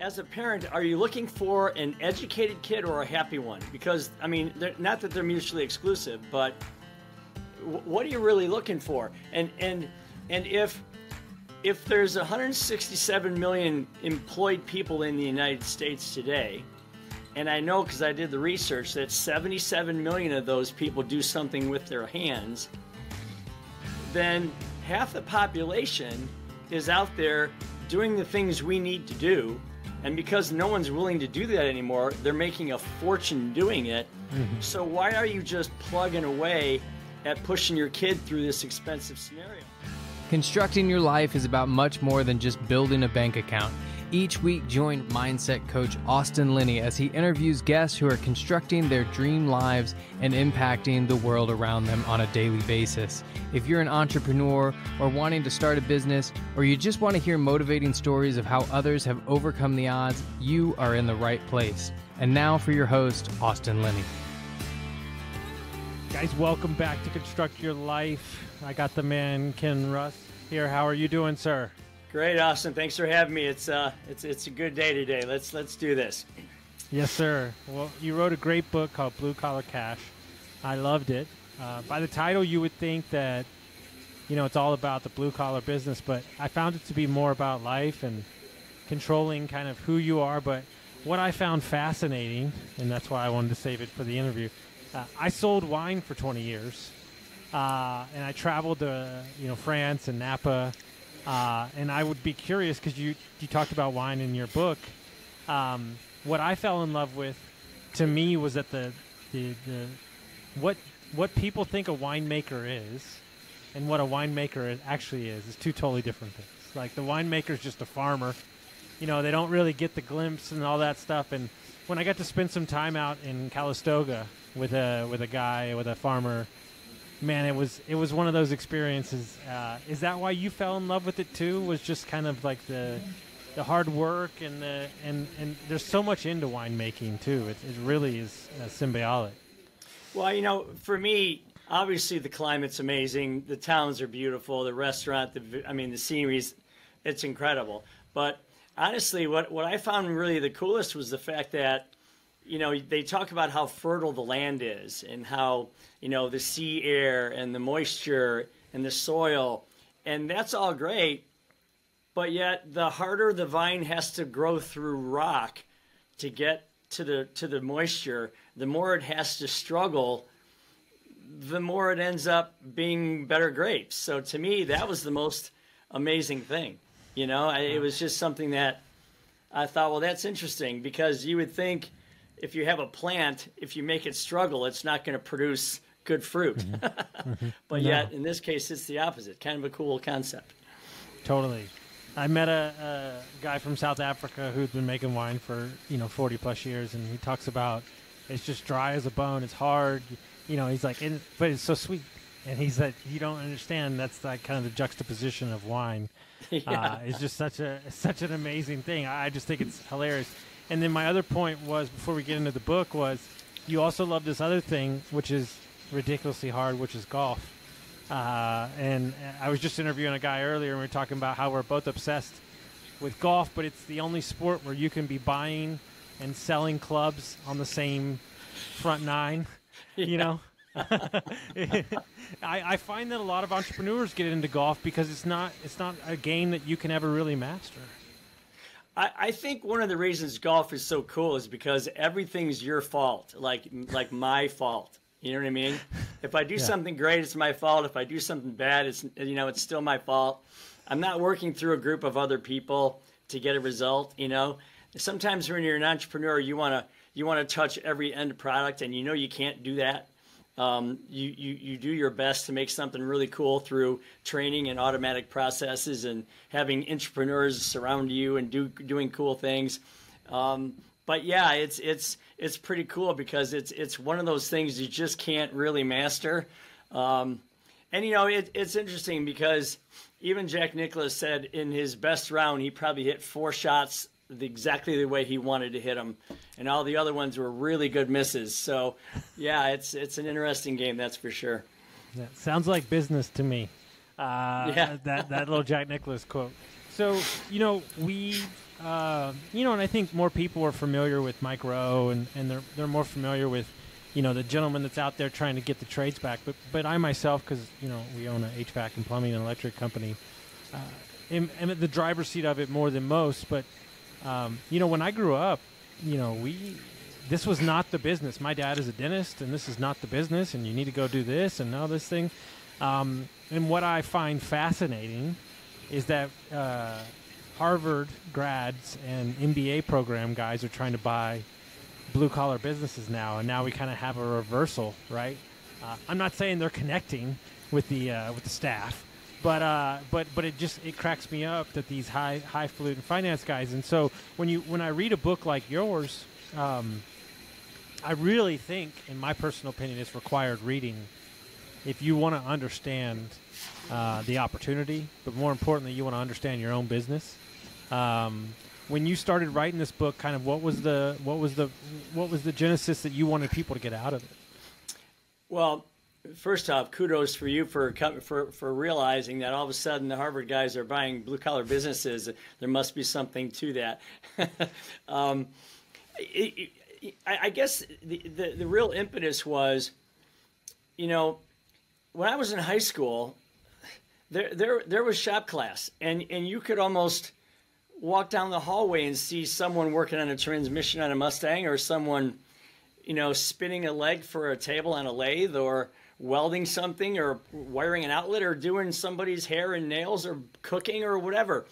as a parent, are you looking for an educated kid or a happy one? Because I mean, not that they're mutually exclusive, but what are you really looking for? And and and if if there's 167 million employed people in the United States today, and I know because I did the research that 77 million of those people do something with their hands, then half the population is out there doing the things we need to do. And because no one's willing to do that anymore, they're making a fortune doing it. Mm-hmm. So why are you just plugging away at pushing your kid through this expensive scenario? Constructing your life is about much more than just building a bank account. Each week, join mindset coach Austin Linney as he interviews guests who are constructing their dream lives and impacting the world around them on a daily basis. If you're an entrepreneur or wanting to start a business, or you just want to hear motivating stories of how others have overcome the odds, you are in the right place. And now for your host, Austin Linney. Guys, welcome back to Construct Your Life. I got the man Ken Rusk here. How are you doing, sir? Great, Austin. Thanks for having me. It's uh, it's it's a good day today. Let's let's do this. Yes, sir. Well, you wrote a great book called Blue Collar Cash. I loved it. Uh, by the title, you would think that you know it's all about the blue collar business, but I found it to be more about life and controlling kind of who you are. But what I found fascinating, and that's why I wanted to save it for the interview. Uh, I sold wine for 20 years, uh, and I traveled to you know France and Napa uh, and I would be curious because you you talked about wine in your book. Um, what I fell in love with, to me, was that the, the the what what people think a winemaker is, and what a winemaker actually is, is two totally different things. Like the winemaker is just a farmer. You know, they don't really get the glimpse and all that stuff. And when I got to spend some time out in Calistoga with a with a guy with a farmer man, it was it was one of those experiences. Uh, is that why you fell in love with it too? Was just kind of like the the hard work and the and and there's so much into winemaking too. It, it really is uh, symbiotic. Well, you know, for me, obviously the climate's amazing. The towns are beautiful. The restaurant, the I mean, the scenery's it's incredible. But honestly, what what I found really the coolest was the fact that you know, they talk about how fertile the land is and how, you know, the sea air and the moisture and the soil. And that's all great. But yet the harder the vine has to grow through rock to get to the to the moisture, the more it has to struggle, the more it ends up being better grapes. So to me, that was the most amazing thing. You know, it was just something that I thought, well, that's interesting because you would think – if you have a plant, if you make it struggle, it's not going to produce good fruit. Mm-hmm. mm-hmm. but no. yet, in this case, it's the opposite. Kind of a cool concept. Totally. I met a, a guy from South Africa who'd been making wine for you know 40 plus years, and he talks about it's just dry as a bone. It's hard, you know. He's like, but it's so sweet. And he's like, you don't understand. That's like kind of the juxtaposition of wine. Yeah. Uh, it's just such a such an amazing thing. I just think it's hilarious. And then my other point was before we get into the book was you also love this other thing which is ridiculously hard, which is golf. Uh, and I was just interviewing a guy earlier, and we were talking about how we're both obsessed with golf, but it's the only sport where you can be buying and selling clubs on the same front nine. Yeah. You know, I, I find that a lot of entrepreneurs get into golf because it's not it's not a game that you can ever really master. I, I think one of the reasons golf is so cool is because everything's your fault, like like my fault. You know what I mean? If I do yeah. something great, it's my fault. If I do something bad, it's you know it's still my fault. I'm not working through a group of other people to get a result. You know, sometimes when you're an entrepreneur, you wanna you want to touch every end product, and you know you can't do that. Um, you, you, you do your best to make something really cool through training and automatic processes and having entrepreneurs surround you and do, doing cool things. Um, but yeah, it's, it's, it's pretty cool because it's, it's one of those things you just can't really master. Um, and you know, it, it's interesting because even Jack Nicklaus said in his best round, he probably hit four shots the, exactly the way he wanted to hit them, and all the other ones were really good misses. So, yeah, it's it's an interesting game, that's for sure. Yeah, sounds like business to me. Uh, yeah, that that little Jack Nicklaus quote. So you know we uh, you know, and I think more people are familiar with Mike Rowe, and, and they're they're more familiar with, you know, the gentleman that's out there trying to get the trades back. But but I myself, because you know, we own a HVAC and plumbing and electric company, uh, am, am at the driver's seat of it more than most. But um, you know, when I grew up, you know, we this was not the business. My dad is a dentist, and this is not the business. And you need to go do this and now this thing. Um, and what I find fascinating is that uh, Harvard grads and MBA program guys are trying to buy blue collar businesses now, and now we kind of have a reversal, right? Uh, I'm not saying they're connecting with the uh, with the staff, but uh, but but it just it cracks me up that these high highfalutin finance guys. And so when you when I read a book like yours, um, I really think, in my personal opinion, it's required reading if you want to understand uh, the opportunity, but more importantly, you want to understand your own business. Um, when you started writing this book, kind of what was the what was the what was the genesis that you wanted people to get out of it? Well, first off, kudos for you for for for realizing that all of a sudden the Harvard guys are buying blue collar businesses. There must be something to that. um, it, it, I guess the, the the real impetus was, you know, when I was in high school, there there there was shop class, and and you could almost walk down the hallway and see someone working on a transmission on a Mustang, or someone, you know, spinning a leg for a table on a lathe, or welding something, or wiring an outlet, or doing somebody's hair and nails, or cooking, or whatever.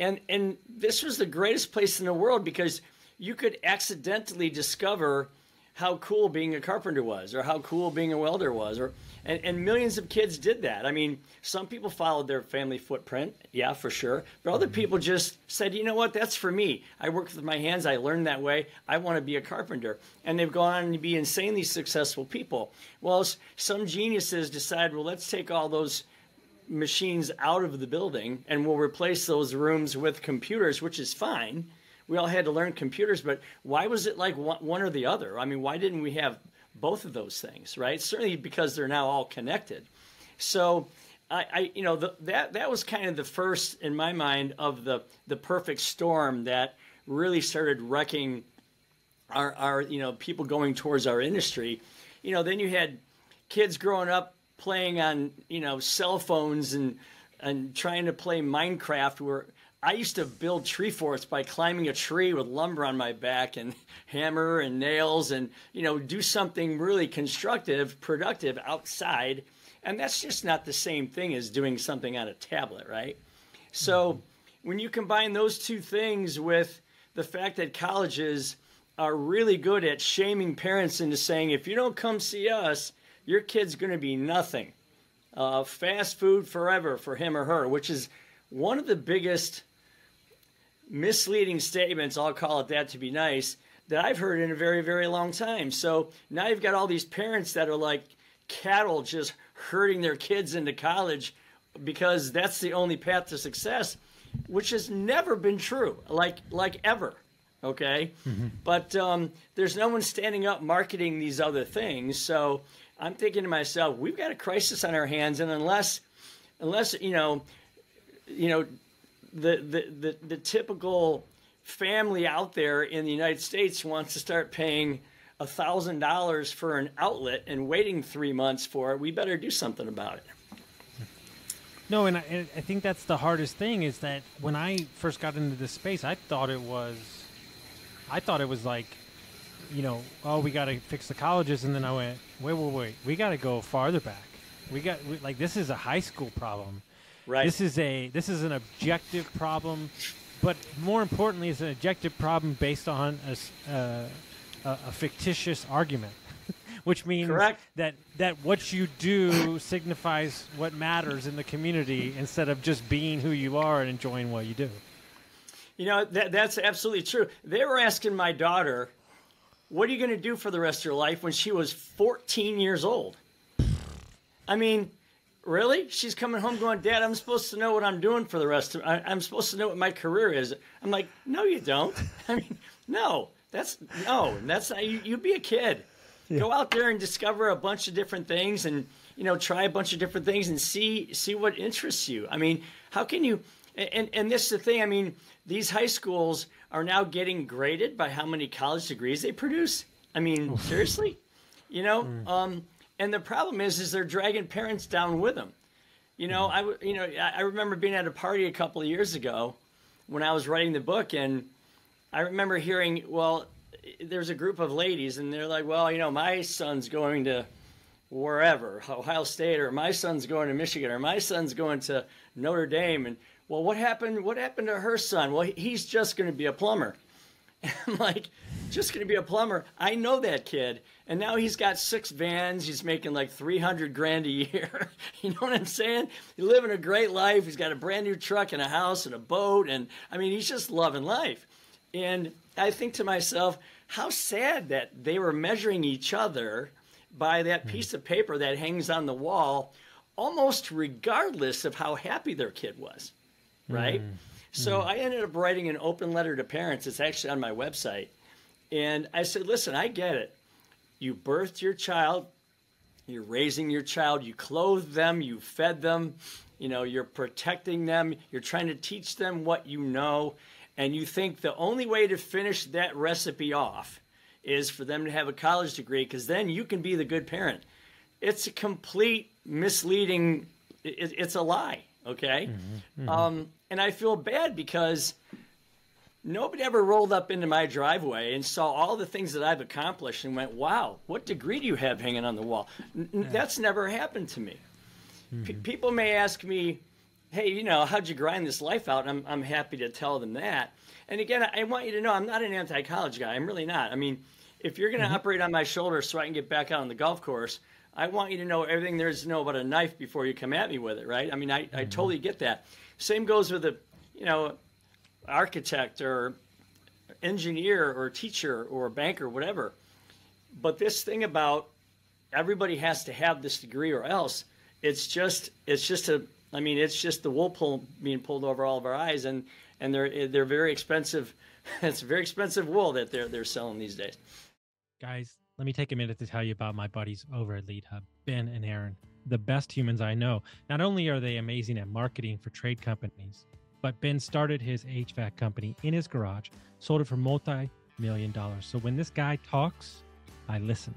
And and this was the greatest place in the world because you could accidentally discover how cool being a carpenter was, or how cool being a welder was, or and, and millions of kids did that. I mean, some people followed their family footprint, yeah, for sure. But other mm-hmm. people just said, you know what, that's for me. I work with my hands, I learned that way. I want to be a carpenter. And they've gone on to be insanely successful people. Well, some geniuses decide, well, let's take all those machines out of the building and we'll replace those rooms with computers, which is fine. We all had to learn computers, but why was it like one or the other? I mean, why didn't we have both of those things, right? Certainly because they're now all connected. So, I, I you know, the, that that was kind of the first in my mind of the the perfect storm that really started wrecking our our you know people going towards our industry. You know, then you had kids growing up playing on you know cell phones and and trying to play Minecraft where I used to build tree forts by climbing a tree with lumber on my back and hammer and nails and, you know, do something really constructive, productive outside. And that's just not the same thing as doing something on a tablet, right? So when you combine those two things with the fact that colleges are really good at shaming parents into saying, if you don't come see us, your kid's going to be nothing. Uh, fast food forever for him or her, which is one of the biggest misleading statements, I'll call it that to be nice, that I've heard in a very, very long time. So now you've got all these parents that are like cattle just herding their kids into college because that's the only path to success, which has never been true, like like ever. Okay, mm-hmm. but um, there's no one standing up marketing these other things. So I'm thinking to myself, we've got a crisis on our hands, and unless unless you know you know the, the, the, the typical family out there in the United States wants to start paying thousand dollars for an outlet and waiting three months for it, we better do something about it. No, and I, I, think that's the hardest thing is that when I first got into this space, I thought it was, I thought it was like, you know, oh, we got to fix the colleges, and then I went, wait, wait, wait, we got to go farther back. We got we, like this is a high school problem. Right. This is a this is an objective problem, but more importantly, it's an objective problem based on a, uh, a, a fictitious argument, which means Correct. that that what you do signifies what matters in the community instead of just being who you are and enjoying what you do. You know that that's absolutely true. They were asking my daughter, "What are you going to do for the rest of your life?" when she was 14 years old. I mean, really? She's coming home going, Dad, I'm supposed to know what I'm doing for the rest of. I, I'm supposed to know what my career is. I'm like, no, you don't. I mean, no, that's no, that's not. You, you be a kid. Yeah. Go out there and discover a bunch of different things, and you know, try a bunch of different things and see see what interests you. I mean, how can you And, and this is the thing. I mean, these high schools are now getting graded by how many college degrees they produce. I mean, seriously, you know. Mm. Um, and the problem is, is they're dragging parents down with them. Mm-hmm. You know. I you know I remember being at a party a couple of years ago when I was writing the book, and I remember hearing, well, there's a group of ladies, and they're like, well, you know, my son's going to wherever, Ohio State, or my son's going to Michigan, or my son's going to Notre Dame, and well, what happened? What happened to her son? Well, he's just going to be a plumber. I'm like, just going to be a plumber. I know that kid, and now he's got six vans. He's making like 300 grand a year. you know what I'm saying? He's living a great life. He's got a brand new truck and a house and a boat, and I mean, he's just loving life. And I think to myself, how sad that they were measuring each other by that hmm. piece of paper that hangs on the wall, almost regardless of how happy their kid was, right? Mm. So mm. I ended up writing an open letter to parents. It's actually on my website. And I said, listen, I get it. You birthed your child, you're raising your child, you clothed them, you fed them, you know, you're protecting them, you're trying to teach them what you know and you think the only way to finish that recipe off is for them to have a college degree because then you can be the good parent. It's a complete misleading, it, it's a lie, okay? Mm-hmm, mm-hmm. Um, and I feel bad because nobody ever rolled up into my driveway and saw all the things that I've accomplished and went, wow, what degree do you have hanging on the wall? N- yeah. That's never happened to me. Mm-hmm. P- people may ask me, hey, you know, how'd you grind this life out? I'm, I'm happy to tell them that. And again, I want you to know I'm not an anti college guy. I'm really not. I mean, if you're going to mm-hmm. operate on my shoulder so I can get back out on the golf course, I want you to know everything there is to know about a knife before you come at me with it, right? I mean, I, mm-hmm. I totally get that. Same goes with a, you know, architect or engineer or teacher or banker, whatever. But this thing about everybody has to have this degree or else, it's just it's just a I mean, it's just the wool pull being pulled over all of our eyes, and and they're they're very expensive. it's very expensive wool that they're they're selling these days. Guys, let me take a minute to tell you about my buddies over at Lead Hub, Ben and Aaron, the best humans I know. Not only are they amazing at marketing for trade companies, but Ben started his HVAC company in his garage, sold it for multi million dollars. So when this guy talks, I listen.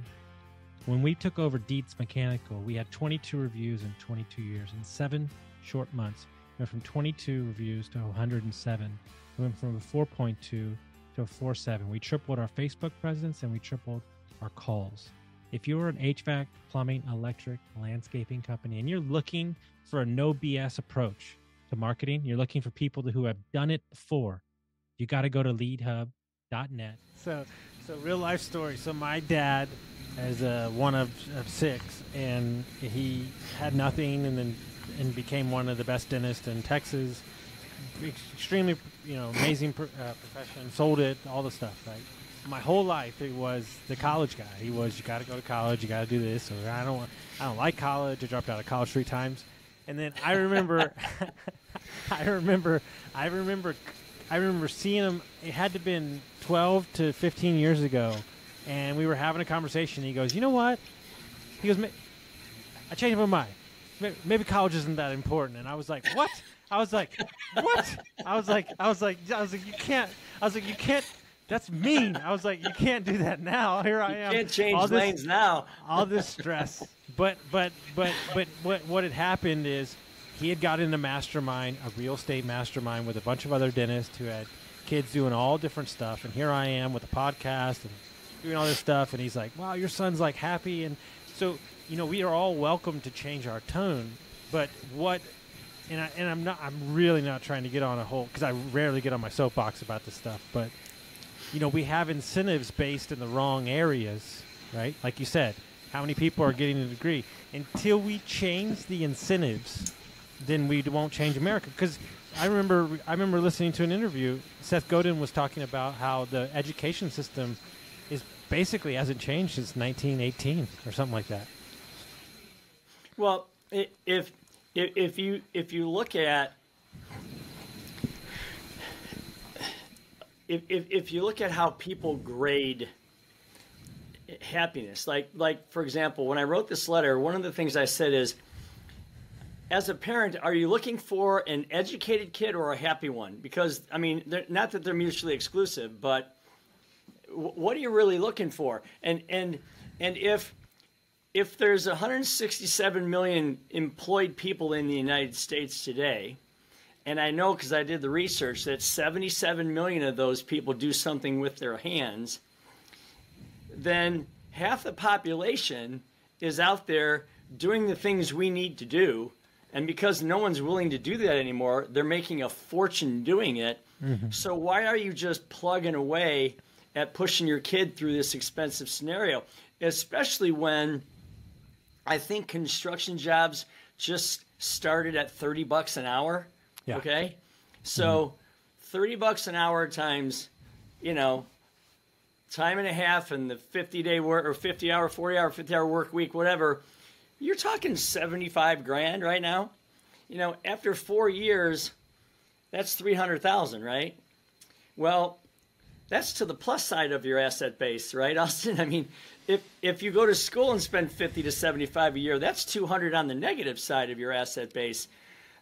When we took over Dietz Mechanical, we had 22 reviews in 22 years. In seven short months, we went from 22 reviews to 107. We went from a 4.2 to a 4.7. We tripled our Facebook presence and we tripled our calls. If you're an HVAC, plumbing, electric, landscaping company, and you're looking for a no BS approach to marketing, you're looking for people who have done it before, you got to go to leadhub.net. So, so real life story. So my dad as a one of, of six, and he had nothing, and then and became one of the best dentists in Texas. Extremely, you know, amazing uh, profession. Sold it, all the stuff, right? My whole life, it was the college guy. He was, you got to go to college, you got to do this, or I don't, I don't like college. I dropped out of college three times, and then I remember, I remember, I remember, I remember seeing him. It had to have been 12 to 15 years ago and we were having a conversation. he goes, "You know what?" He goes, "I changed my mind. Maybe college isn't that important." And I was like, "What?" I was like, "What?" I was like, "I was like, I was like, you can't." I was like, "You can't." That's mean. I was like, "You can't do that now." Here I am. You can't change all lanes this, now. all this stress, but but but but what what had happened is he had got into mastermind, a real estate mastermind with a bunch of other dentists who had kids doing all different stuff, and here I am with a podcast and doing all this stuff, and he's like, "Wow, your son's like happy," and so you know we are all welcome to change our tone, but what? And I and I'm not. I'm really not trying to get on a whole because I rarely get on my soapbox about this stuff, but you know we have incentives based in the wrong areas, right? Like you said, how many people are getting a degree? Until we change the incentives, then we won't change America because. I remember I remember listening to an interview. Seth Godin was talking about how the education system is basically hasn't changed since 1918 or something like that. Well, if if if you if you look at if, if, if you look at how people grade happiness like like for example when i wrote this letter one of the things i said is as a parent, are you looking for an educated kid or a happy one? Because I mean, not that they're mutually exclusive, but what are you really looking for? And and and if if there's 167 million employed people in the United States today, and I know because I did the research that 77 million of those people do something with their hands, then half the population is out there doing the things we need to do. And because no one's willing to do that anymore, they're making a fortune doing it. Mm-hmm. So why are you just plugging away at pushing your kid through this expensive scenario? Especially when I think construction jobs just started at 30 bucks an hour. Yeah. Okay. So mm-hmm. 30 bucks an hour times, you know, time and a half and the 50 day work or 50 hour, 40 hour, 50 hour work week, whatever, you're talking 75 grand right now. You know, after four years, that's 300,000, right? Well, that's to the plus side of your asset base, right, Austin? I mean, if if you go to school and spend 50 to 75 a year, that's 200 on the negative side of your asset base.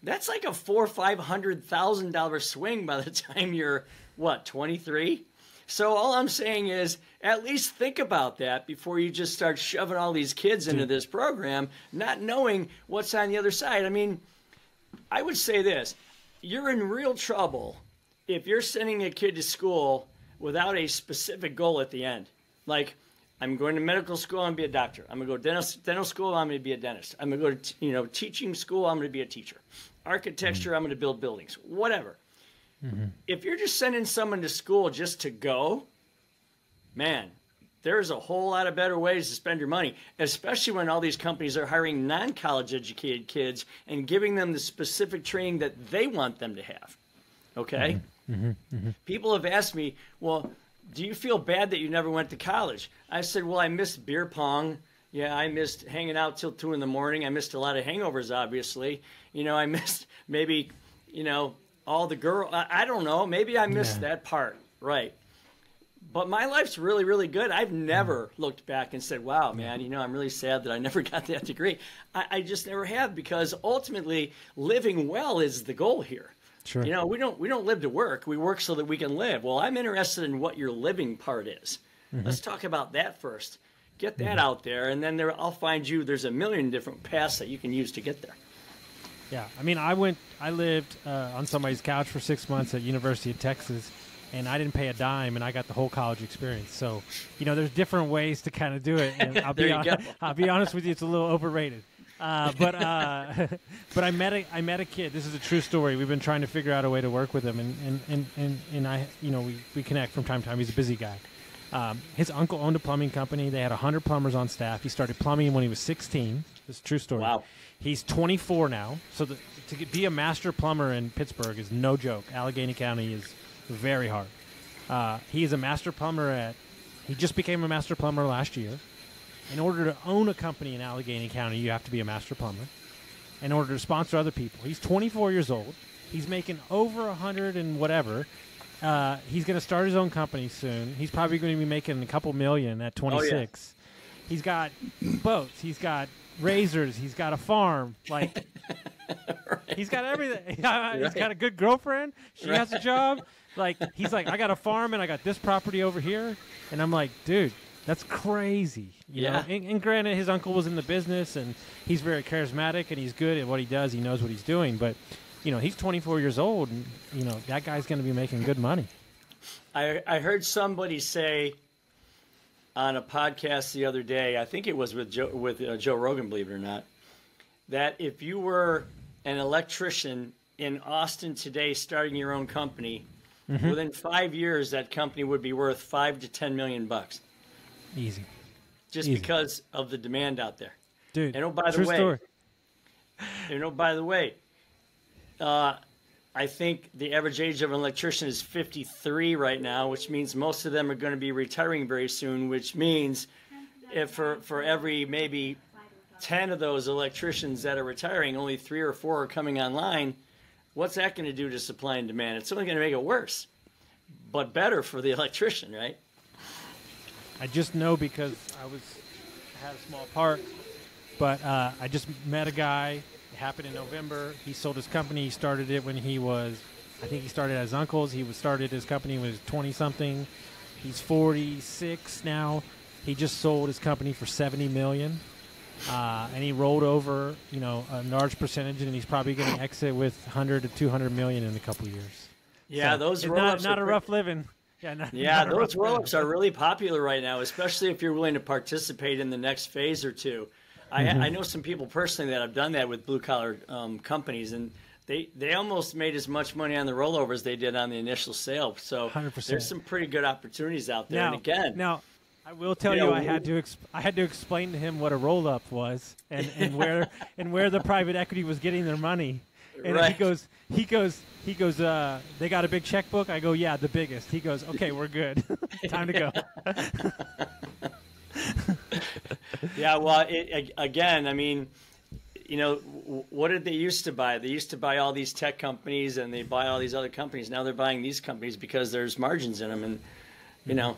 That's like a four five hundred thousand dollar swing by the time you're what 23. So all I'm saying is at least think about that before you just start shoving all these kids into this program, not knowing what's on the other side. I mean, I would say this you're in real trouble if you're sending a kid to school without a specific goal at the end. Like, I'm going to medical school, I'm to be a doctor. I'm going to go dental, dental school, I'm going to be a dentist. I'm going to go to, you know, teaching school, I'm going to be a teacher. Architecture, mm-hmm. I'm going to build buildings. Whatever. Mm-hmm. If you're just sending someone to school just to go, man, there's a whole lot of better ways to spend your money, especially when all these companies are hiring non college educated kids and giving them the specific training that they want them to have. Okay? Mm-hmm. mm-hmm. Mm-hmm. People have asked me, well, do you feel bad that you never went to college? I said, well, I missed beer pong. Yeah, I missed hanging out till two in the morning. I missed a lot of hangovers, obviously. You know, I missed maybe, you know, all the girl. I, I don't know. Maybe I missed yeah. that part. Right. But my life's really, really good. I've never mm. looked back and said, wow, man, you know, I'm really sad that I never got that degree. I, I just never have because ultimately living well is the goal here. Sure. You know, we don't we don't live to work. We work so that we can live. Well, I'm interested in what your living part is. Mm-hmm. Let's talk about that first. Get that mm-hmm. out there, and then there I'll find you. There's a million different paths that you can use to get there. Yeah, I mean, I went, I lived uh, on somebody's couch for six months at University of Texas, and I didn't pay a dime, and I got the whole college experience. So, you know, there's different ways to kind of do it. And I'll be, on, I'll be honest with you, it's a little overrated. Uh, but uh, but I met a I met a kid. This is a true story. We've been trying to figure out a way to work with him, and and, and, and, and I you know we, we connect from time to time. He's a busy guy. Um, his uncle owned a plumbing company. They had 100 plumbers on staff. He started plumbing when he was 16. This is a true story. Wow. He's 24 now. So the, to be a master plumber in Pittsburgh is no joke. Allegheny County is very hard. Uh, he is a master plumber at. He just became a master plumber last year. In order to own a company in Allegheny County, you have to be a master plumber. In order to sponsor other people, he's 24 years old. He's making over a hundred and whatever. Uh, he's going to start his own company soon. He's probably going to be making a couple million at 26. Oh, yeah. He's got boats. He's got razors. He's got a farm. Like right. he's got everything. he's right. got a good girlfriend. She right. has a job. Like he's like, I got a farm and I got this property over here, and I'm like, dude, that's crazy. You yeah. Know? And, and, granted, his uncle was in the business, and he's very charismatic, and he's good at what he does. He knows what he's doing, but you know, he's 24 years old, and you know that guy's going to be making good money. I I heard somebody say on a podcast the other day. I think it was with Joe, with uh, Joe Rogan, believe it or not, that if you were an electrician in Austin today, starting your own company, mm-hmm. within five years, that company would be worth five to ten million bucks. Easy. Just Easy. because of the demand out there. Dude. And oh, by the way, story. you oh, by the way, uh, I think the average age of an electrician is 53 right now, which means most of them are going to be retiring very soon, which means if for, for every maybe 10 of those electricians that are retiring, only three or four are coming online. What's that going to do to supply and demand? It's only going to make it worse, but better for the electrician, right? I just know because I was had a small part, but uh, I just met a guy It happened in November. He sold his company. He started it when he was, I think he started as uncle's. He was started his company when he was 20 something. He's 46 now. He just sold his company for 70 million. Uh, and he rolled over, you know, a large percentage, and he's probably going to exit with 100 to 200 million in a couple years. Yeah, So, those roll-ups not, not a rough living. Yeah, not, Yeah, not those roll-ups are really popular right now, especially if you're willing to participate in the next phase or two. I, Mm-hmm. I know some people personally that have done that with blue collar um, companies, and they, they almost made as much money on the rollover as they did on the initial sale. So 100%. there's some pretty good opportunities out there. Now, and again, now I will tell you you, know, I had to exp- I had to explain to him what a roll up was and, and where and where the private equity was getting their money. And he goes, he goes, he goes. Uh, they got a big checkbook. I go, yeah, the biggest. He goes, okay, we're good. Time to go. Yeah, well, it, again, I mean, you know, what did they used to buy? They used to buy all these tech companies and they buy all these other companies. Now they're buying these companies because there's margins in them, and you know,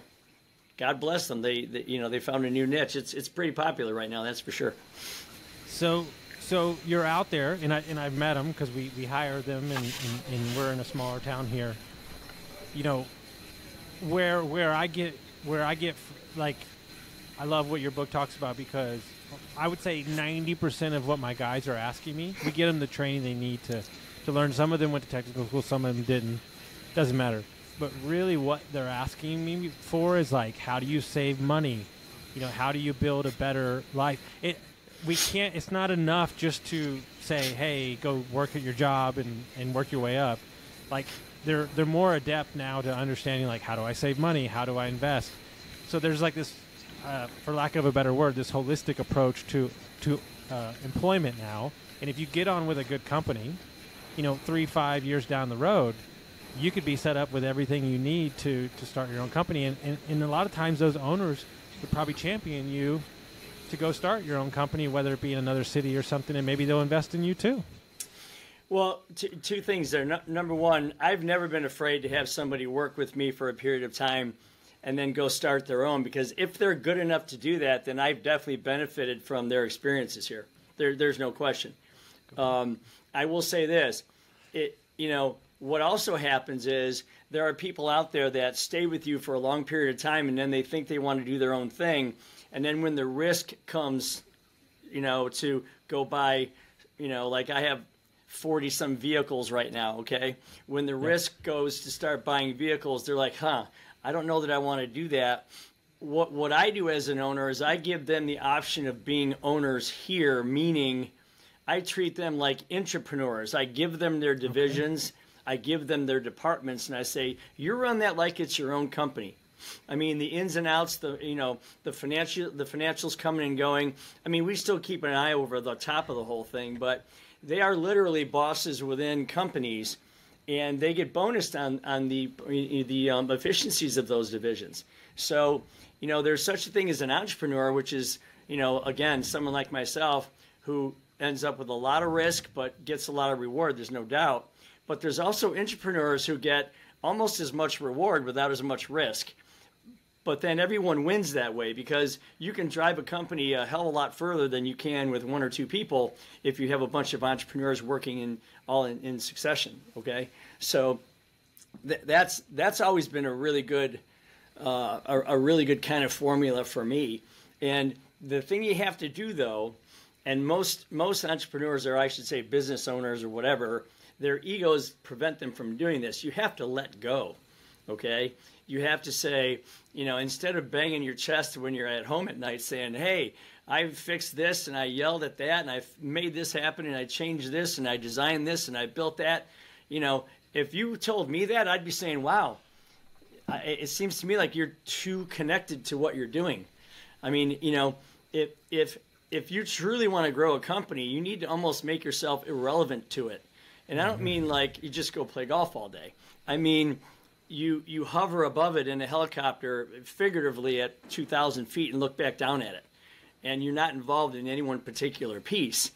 God bless them. They, they you know, they found a new niche. It's it's pretty popular right now. That's for sure. So, so you're out there, and I and I've met them because we we hire them, and, and and we're in a smaller town here. You know, where where I get where I get like, I love what your book talks about because I would say ninety percent of what my guys are asking me, we get them the training they need to to learn. Some of them went to technical school, some of them didn't. Doesn't matter. But really, what they're asking me for is like, how do you save money? You know, how do you build a better life? It we can't. It's not enough just to say, "Hey, go work at your job and, and work your way up." Like they're they're more adept now to understanding like, how do I save money? How do I invest? So there's like this, uh, for lack of a better word, this holistic approach to to uh, employment now. And if you get on with a good company, you know, three five years down the road, you could be set up with everything you need to to start your own company. And and, and a lot of times those owners would probably champion you to go start your own company, whether it be in another city or something, and maybe they'll invest in you too. Well, two things there. No- number one, I've never been afraid to have somebody work with me for a period of time and then go start their own because if they're good enough to do that, then I've definitely benefited from their experiences here. There, there's no question. Um, I will say this: it, you know, what also happens is there are people out there that stay with you for a long period of time, and then they think they want to do their own thing, and then when the risk comes, you know, to go buy, you know, like I have 40 some vehicles right now, okay? When the risk goes to start buying vehicles, they're like, huh, I don't know that I want to do that. What, what I do as an owner is I give them the option of being owners here, meaning I treat them like entrepreneurs. I give them their divisions, I give them their departments, and I say, you run that like it's your own company. I mean, the ins and outs, the you know, the financial, the financials coming and going. I mean, we still keep an eye over the top of the whole thing, but they are literally bosses within companies, and they get bonused on on the the um, efficiencies of those divisions. So, you know, there's such a thing as an entrepreneur, which is you know, again, someone like myself who ends up with a lot of risk but gets a lot of reward. There's no doubt. But there's also entrepreneurs who get almost as much reward without as much risk but then everyone wins that way because you can drive a company a hell of a lot further than you can with one or two people if you have a bunch of entrepreneurs working in all in, in succession okay? So th- that's that's always been a really good uh, a, a really good kind of formula for me. And the thing you have to do though and most most entrepreneurs or i should say business owners or whatever their egos prevent them from doing this. You have to let go okay you have to say you know instead of banging your chest when you're at home at night saying hey i fixed this and i yelled at that and i made this happen and i changed this and i designed this and i built that you know if you told me that i'd be saying wow. I- it seems to me like you're too connected to what you're doing. I mean you know if if if you truly want to grow a company you need to almost make yourself irrelevant to it. And i don't mm-hmm. mean like you just go play golf all day. I mean you you hover above it in a helicopter figuratively at 2000 feet and look back down at it and you're not involved in any one particular piece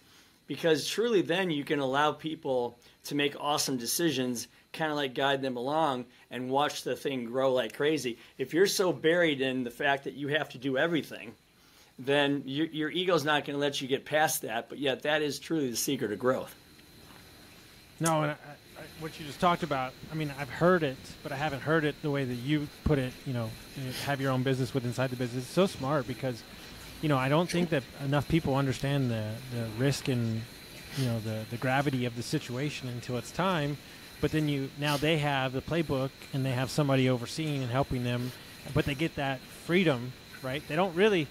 because truly then you can allow people to make awesome decisions kind of like guide them along and watch the thing grow like crazy if you're so buried in the fact that you have to do everything then your, your ego's not going to let you get past that. But yet, that is truly the secret of growth. No, and I, what you just talked about, I mean, I've heard it, but I haven't heard it the way that you put it. You know, have your own business with inside the business. It's so smart because, you know, I don't think that enough people understand the the risk and you know the the gravity of the situation until it's time. But then you now they have the playbook and they have somebody overseeing and helping them, but they get that freedom, right? They don't really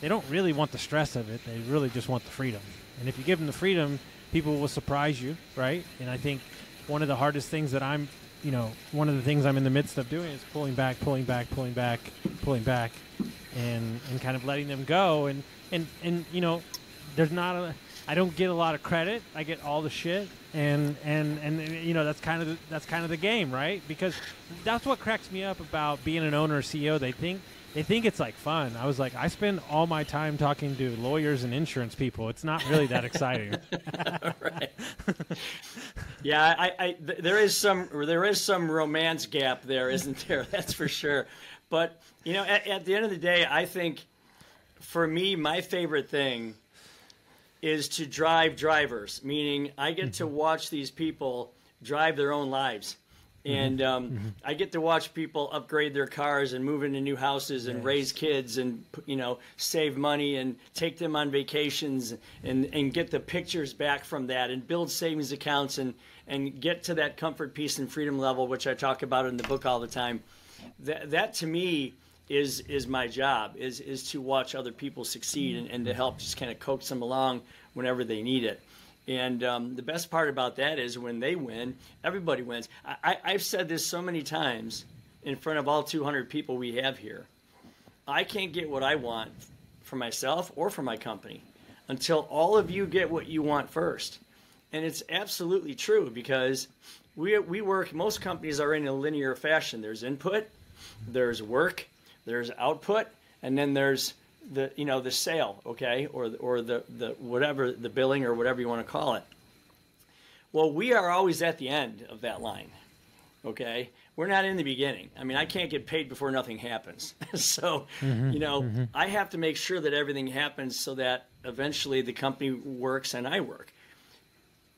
they don't really want the stress of it. They really just want the freedom. And if you give them the freedom, people will surprise you, right? And I think one of the hardest things that I'm, you know, one of the things I'm in the midst of doing is pulling back, pulling back, pulling back, pulling back, and and kind of letting them go. And and and you know, there's not a, I don't get a lot of credit. I get all the shit, and and and you know that's kind of the, that's kind of the game, right? Because that's what cracks me up about being an owner or CEO. They think they think it's like fun. I was like, I spend all my time talking to lawyers and insurance people. It's not really that exciting. Yeah, I, I th- there is some there is some romance gap there, isn't there? That's for sure. But you know, at, at the end of the day, I think for me, my favorite thing is to drive drivers. Meaning, I get to mm-hmm. watch these people drive their own lives Mm-hmm. and um, mm-hmm. I get to watch people upgrade their cars and move into new houses and yes. raise kids and you know save money and take them on vacations and and get the pictures back from that and build savings accounts and and get to that comfort, peace, and freedom level, which I talk about in the book all the time. That that to me is is my job is is to watch other people succeed and, and to help just kind of coax them along whenever they need it. And um, the best part about that is when they win, everybody wins. I, I've said this so many times in front of all 200 people we have here. I can't get what I want for myself or for my company until all of you get what you want first. And it's absolutely true because we, we work, most companies are in a linear fashion. There's input, there's work, there's output, and then there's the you know the sale, okay, or or the the whatever the billing or whatever you want to call it. Well, we are always at the end of that line, okay. We're not in the beginning. I mean, I can't get paid before nothing happens. so, mm-hmm, you know, mm-hmm. I have to make sure that everything happens so that eventually the company works and I work.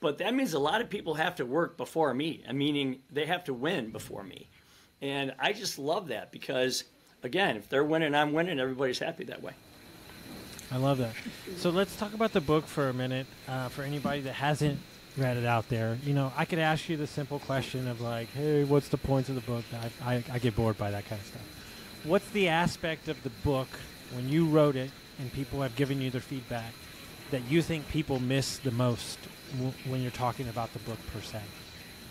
But that means a lot of people have to work before me, meaning they have to win before me. And I just love that because again, if they're winning, I'm winning. Everybody's happy that way. I love that. So let's talk about the book for a minute. Uh, for anybody that hasn't read it out there, you know, I could ask you the simple question of like, "Hey, what's the point of the book?" I, I, I get bored by that kind of stuff. What's the aspect of the book when you wrote it and people have given you their feedback that you think people miss the most w- when you're talking about the book per se?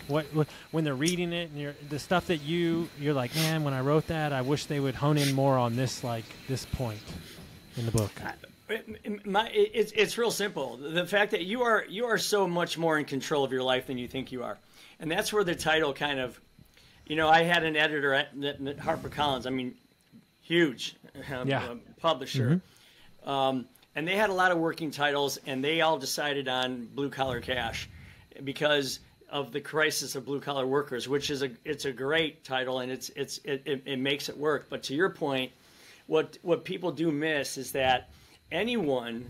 What, what when they're reading it and you're, the stuff that you you're like, man, when I wrote that, I wish they would hone in more on this like this point in the book. My, it's it's real simple. The fact that you are you are so much more in control of your life than you think you are, and that's where the title kind of, you know, I had an editor at, at HarperCollins. I mean, huge um, yeah. um, publisher. Mm-hmm. Um, and they had a lot of working titles, and they all decided on blue collar cash because of the crisis of blue collar workers, which is a it's a great title and it's it's it, it, it, makes it work. But to your point, what what people do miss is that anyone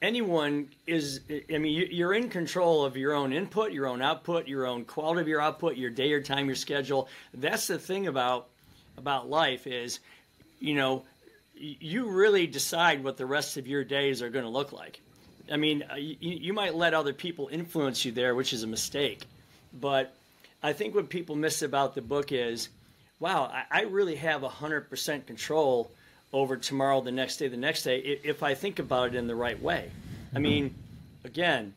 anyone is I mean you're in control of your own input, your own output, your own quality of your output, your day, your time, your schedule. That's the thing about about life is, you know, you really decide what the rest of your days are going to look like. I mean, uh, you, you might let other people influence you there, which is a mistake. But I think what people miss about the book is, wow, I, I really have 100% control over tomorrow, the next day, the next day, if I think about it in the right way. I mean, again,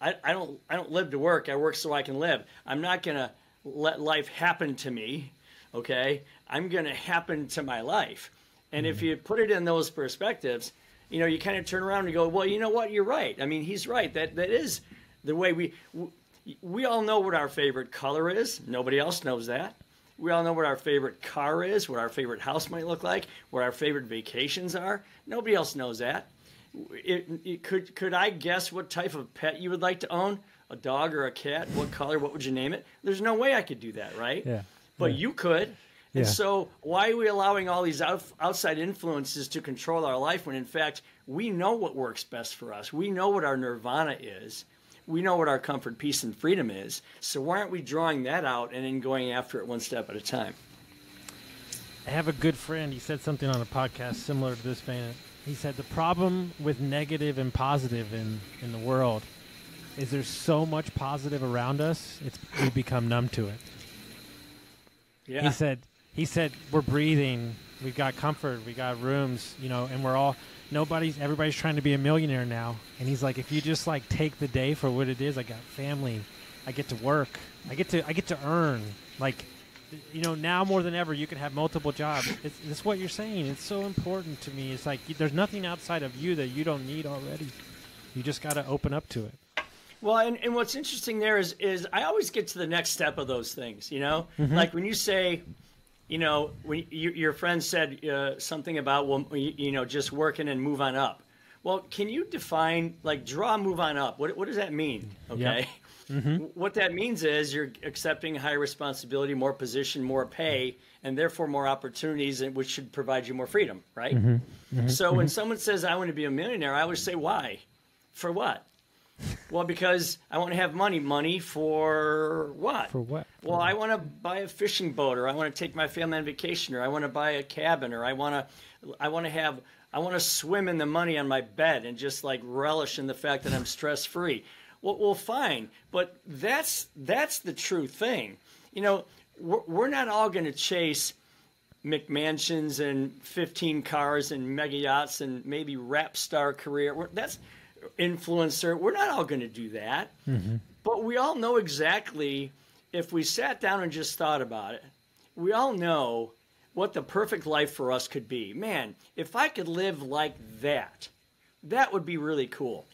I, I don't I don't live to work. I work so I can live. I'm not gonna let life happen to me. Okay, I'm gonna happen to my life. And if mm-hmm. you put it in those perspectives, you know, you kind of turn around and go, well, you know what? You're right. I mean, he's right. That that is the way we we all know what our favorite color is. Nobody else knows that. We all know what our favorite car is, what our favorite house might look like, what our favorite vacations are. Nobody else knows that. It, it, could could I guess what type of pet you would like to own? A dog or a cat? What color? What would you name it? There's no way I could do that, right? Yeah. But yeah. you could And so, why are we allowing all these out, outside influences to control our life when, in fact, we know what works best for us? We know what our nirvana is. We know what our comfort, peace, and freedom is. So, why aren't we drawing that out and then going after it one step at a time? I have a good friend. He said something on a podcast similar to this vein. He said the problem with negative and positive in, in the world is there's so much positive around us, it's we become numb to it. Yeah. He said he said we're breathing, we've got comfort, we got rooms, you know, and we're all nobody's everybody's trying to be a millionaire now. And he's like, if you just like take the day for what it is, I got family, I get to work, I get to I get to earn. Like you know, now more than ever, you can have multiple jobs. It's, it's what you're saying. It's so important to me. It's like there's nothing outside of you that you don't need already. You just got to open up to it. Well, and, and what's interesting there is is I always get to the next step of those things. You know, mm-hmm. like when you say, you know, when you, your friend said uh, something about well, you, you, know, just working and move on up. Well, can you define like draw move on up? What what does that mean? Okay. Yep. Mm-hmm. What that means is you're accepting higher responsibility, more position, more pay, and therefore more opportunities, which should provide you more freedom, right? Mm-hmm. Mm-hmm. So when someone says, I want to be a millionaire, I always say, why? For what? Well, because I want to have money. Money for what? For what? For well, what? I want to buy a fishing boat, or I want to take my family on vacation, or I want to buy a cabin, or I want to, I want to have, I want to swim in the money on my bed and just like relish in the fact that I'm stress free. Well, well, fine, but that's that's the true thing. You know, we're, we're not all going to chase McMansions and 15 cars and mega yachts and maybe rap star career. We're, that's influencer. We're not all going to do that. Mm-hmm. But we all know exactly if we sat down and just thought about it, we all know what the perfect life for us could be. Man, if I could live like that, that would be really cool.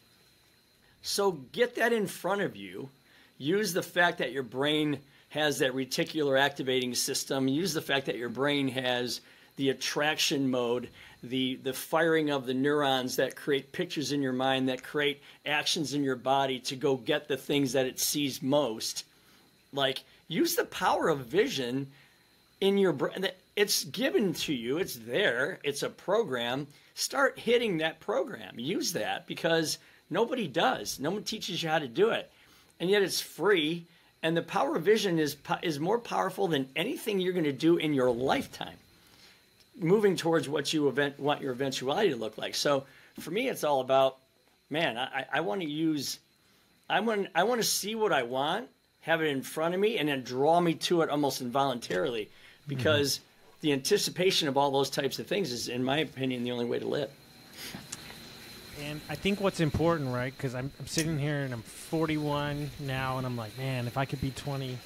So get that in front of you. Use the fact that your brain has that reticular activating system. Use the fact that your brain has the attraction mode the the firing of the neurons that create pictures in your mind that create actions in your body to go get the things that it sees most. Like use the power of vision in your brain it's given to you it's there it's a program. Start hitting that program. Use that because nobody does. No one teaches you how to do it. And yet it's free and the power of vision is is more powerful than anything you're going to do in your lifetime moving towards what you event, want your eventuality to look like. So for me, it's all about, man, I, I want to use, I want, I want to see what I want, have it in front of me, and then draw me to it almost involuntarily, because mm-hmm. the anticipation of all those types of things is, in my opinion, the only way to live. And I think what's important, right? Because I'm, I'm sitting here and I'm 41 now, and I'm like, man, if I could be 20 or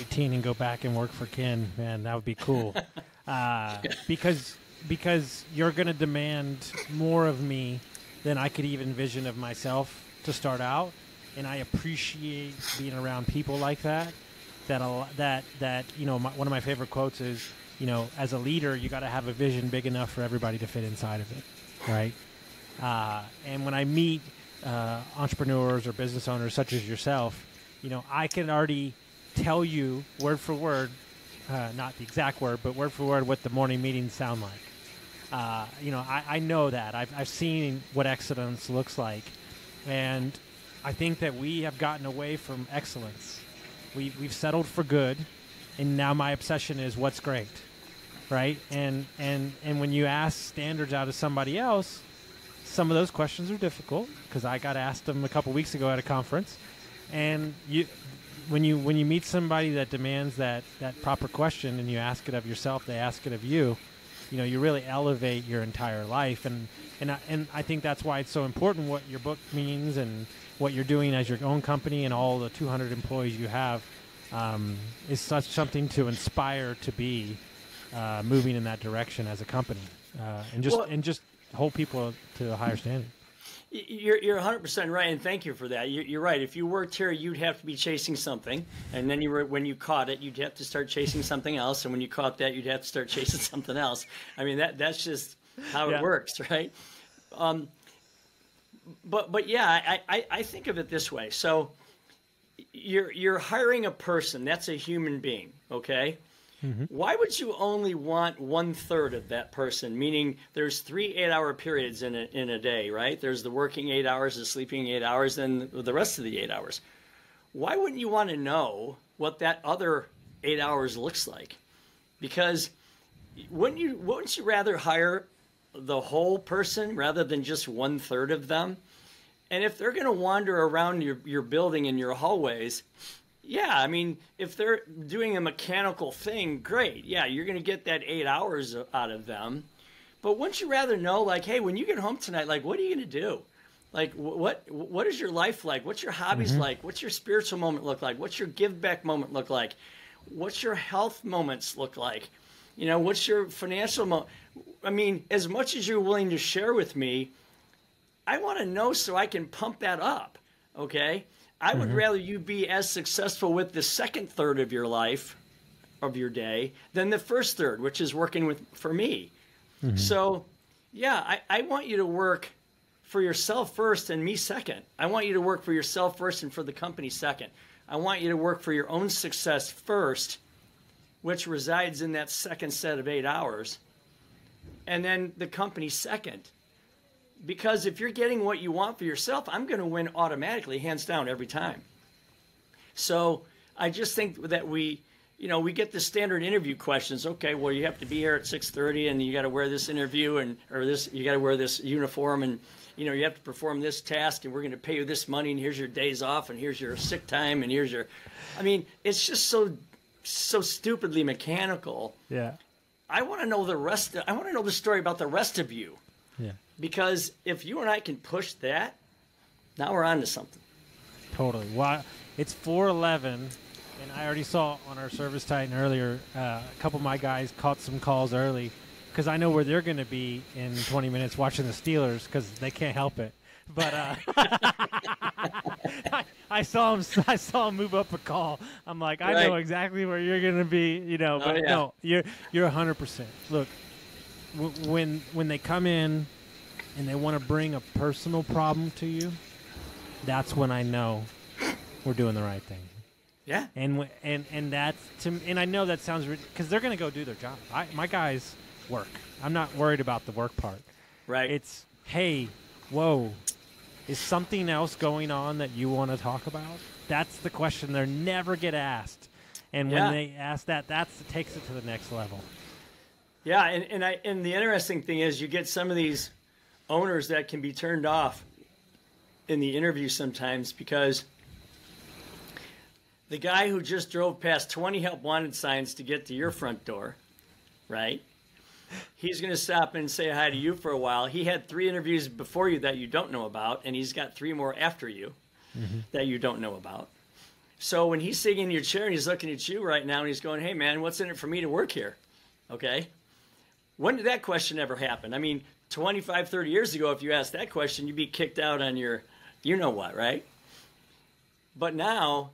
18 and go back and work for Ken, man, that would be cool. uh, because because you're going to demand more of me than I could even envision of myself to start out, and I appreciate being around people like that. That that that you know, my, one of my favorite quotes is, you know, as a leader, you got to have a vision big enough for everybody to fit inside of it, right? Uh, and when I meet uh, entrepreneurs or business owners such as yourself, you know, I can already tell you word for word uh, not the exact word, but word for word what the morning meetings sound like. Uh, you know, I, I know that. I've, I've seen what excellence looks like. And I think that we have gotten away from excellence. We, we've settled for good. And now my obsession is what's great. Right? And, and, and when you ask standards out of somebody else, some of those questions are difficult because I got asked them a couple weeks ago at a conference. And you, when you when you meet somebody that demands that that proper question and you ask it of yourself, they ask it of you. You know, you really elevate your entire life, and and I, and I think that's why it's so important what your book means and what you're doing as your own company and all the 200 employees you have um, is such something to inspire to be uh, moving in that direction as a company, uh, and just well, and just hold people to a higher standard. You're, you're 100% right, and thank you for that. You're, you're, right. If you worked here, you'd have to be chasing something, and then you were when you caught it, you'd have to start chasing something else, and when you caught that, you'd have to start chasing something else. I mean, that that's just how yeah. it works, right? Um, but but yeah, I, I, I think of it this way. So you're you're hiring a person. That's a human being, okay? Mm-hmm. Why would you only want one third of that person? Meaning, there's three eight-hour periods in a, in a day, right? There's the working eight hours, the sleeping eight hours, and the rest of the eight hours. Why wouldn't you want to know what that other eight hours looks like? Because wouldn't you wouldn't you rather hire the whole person rather than just one third of them? And if they're going to wander around your, your building in your hallways, yeah, I mean, if they're doing a mechanical thing, great. Yeah, you're going to get that eight hours out of them. But wouldn't you rather know, like, hey, when you get home tonight, like, what are you going to do? Like, what what is your life like? What's your hobbies mm-hmm. like? What's your spiritual moment look like? What's your give back moment look like? What's your health moments look like? You know, what's your financial moment? I mean, as much as you're willing to share with me, I want to know so I can pump that up. Okay. I would mm-hmm. rather you be as successful with the second third of your life, of your day, than the first third, which is working with for me. Mm-hmm. So, yeah, I, I want you to work for yourself first and me second. I want you to work for yourself first and for the company second. I want you to work for your own success first, which resides in that second set of eight hours, and then the company second because if you're getting what you want for yourself, I'm going to win automatically, hands down, every time. So I just think that we, you know, we get the standard interview questions. Okay, well, you have to be here at 6:30, and you got to wear this interview, and or this, you got to wear this uniform, and you know, you have to perform this task, and we're going to pay you this money, and here's your days off, and here's your sick time, and here's your, I mean, it's just so, so stupidly mechanical. Yeah. I want to know the rest. Of, I want to know the story about the rest of you. Yeah. Because if you and I can push that, now we're on to something. Totally. Well, it's 411, and I already saw on our ServiceTitan earlier, uh, a couple of my guys caught some calls early because I know where they're going to be in 20 minutes watching the Steelers because they can't help it. But uh, I, I, saw him. I saw him move up a call. I'm like, I right. know exactly where you're going to be. You know, oh, but oh, yeah. no, you're you're 100. percent Look, w- when when they come in and they want to bring a personal problem to you, that's when I know we're doing the right thing. Yeah. And and and that's to and I know that sounds because they're going to go do their job. I, my guys work. I'm not worried about the work part. Right. It's hey, whoa, is something else going on that you want to talk about? That's the question they never get asked. And when yeah. they ask that, that takes it to the next level. Yeah, and, and I and the interesting thing is you get some of these owners that can be turned off in the interview sometimes because the guy who just drove past 20 help wanted signs to get to your front door, right? He's going to stop and say hi to you for a while. He had three interviews before you that you don't know about, and he's got three more after you mm-hmm. that you don't know about. So when he's sitting in your chair and he's looking at you right now and he's going, hey, man, what's in it for me to work here? Okay. When did that question ever happen? I mean, 25, 30 years ago, if you asked that question, you'd be kicked out on your, you know what, right? But now,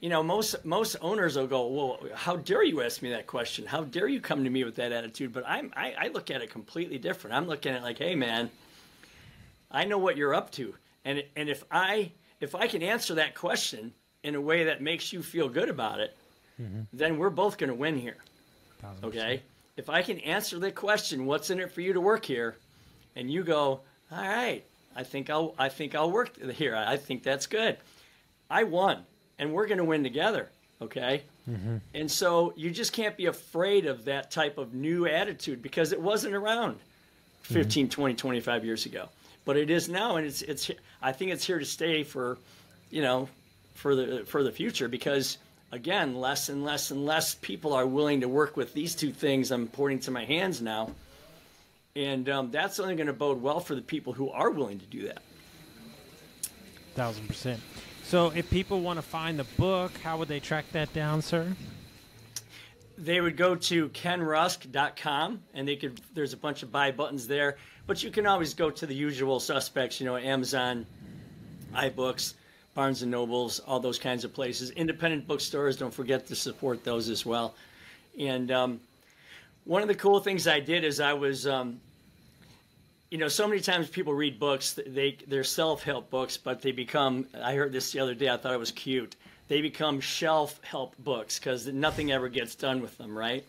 you know, most most owners will go, well, how dare you ask me that question? How dare you come to me with that attitude? But I'm, I, I look at it completely different. I'm looking at it like, hey, man, I know what you're up to, and and if I if I can answer that question in a way that makes you feel good about it, mm-hmm. then we're both going to win here. Okay. If I can answer the question, what's in it for you to work here? And you go, all right, I think I'll I think I'll work here. I think that's good. I won, and we're going to win together. Okay. Mm-hmm. And so you just can't be afraid of that type of new attitude because it wasn't around 15, mm-hmm. 20, 25 years ago. But it is now, and it's it's. I think it's here to stay for, you know, for the for the future because again, less and less and less people are willing to work with these two things I'm pointing to my hands now and um, that's only going to bode well for the people who are willing to do that. Thousand percent. So, if people want to find the book, how would they track that down, sir? They would go to kenrusk.com and they could. There's a bunch of buy buttons there, but you can always go to the usual suspects. You know, Amazon, iBooks, Barnes and Nobles, all those kinds of places. Independent bookstores. Don't forget to support those as well. And um, one of the cool things I did is I was, um, you know, so many times people read books, they they're self help books, but they become. I heard this the other day. I thought it was cute. they become shelf help books because nothing ever gets done with them, right?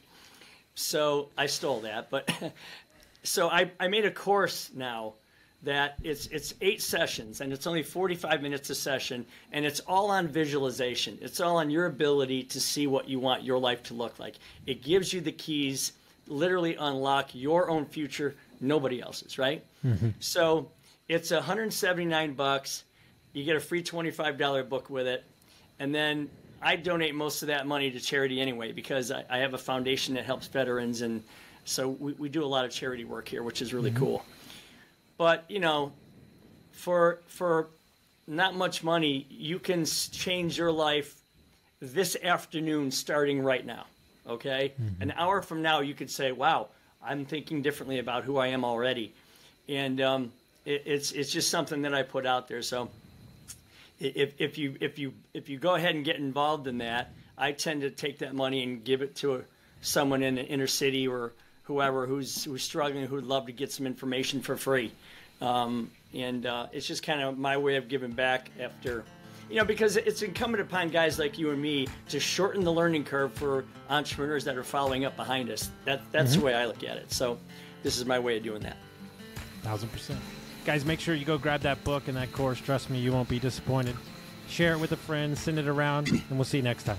So I stole that, but so I, I made a course now that it's it's eight sessions and it's only 45 minutes a session and it's all on visualization it's all on your ability to see what you want your life to look like it gives you the keys literally unlock your own future nobody else's right mm-hmm. so it's 179 bucks you get a free $25 book with it and then i donate most of that money to charity anyway because i, I have a foundation that helps veterans and so we, we do a lot of charity work here which is really mm-hmm. cool but you know, for for not much money, you can change your life this afternoon, starting right now. Okay, mm-hmm. an hour from now, you could say, "Wow, I'm thinking differently about who I am already," and um, it, it's it's just something that I put out there. So if if you if you if you go ahead and get involved in that, I tend to take that money and give it to a, someone in the inner city or whoever who's who's struggling who'd love to get some information for free. Um, and uh, it's just kind of my way of giving back after, you know, because it's incumbent upon guys like you and me to shorten the learning curve for entrepreneurs that are following up behind us. That that's mm-hmm. the way I look at it. So this is my way of doing that. Thousand percent. Guys, make sure you go grab that book and that course. Trust me, you won't be disappointed. Share it with a friend, send it around, and we'll see you next time.